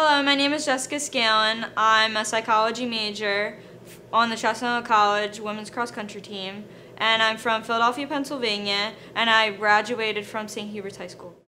Hello, my name is Jessica Scalen. I'm a psychology major on the Chestnut College women's cross country team, and I'm from Philadelphia, Pennsylvania, and I graduated from St. Hubert's High School.